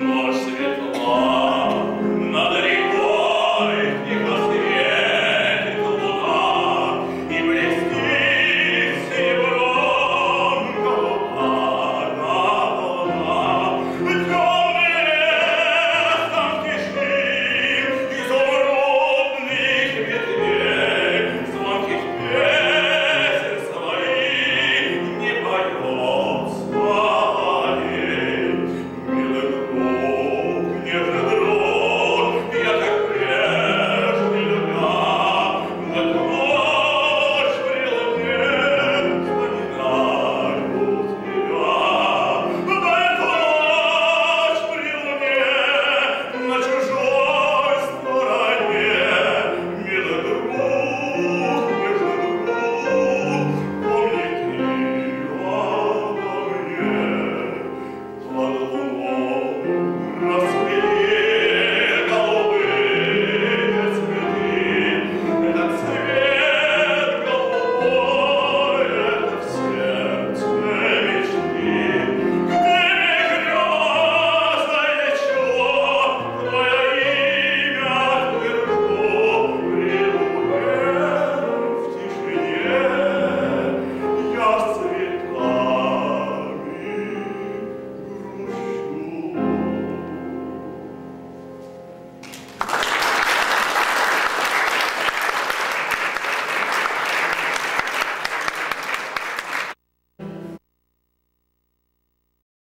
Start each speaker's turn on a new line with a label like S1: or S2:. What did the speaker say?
S1: Nos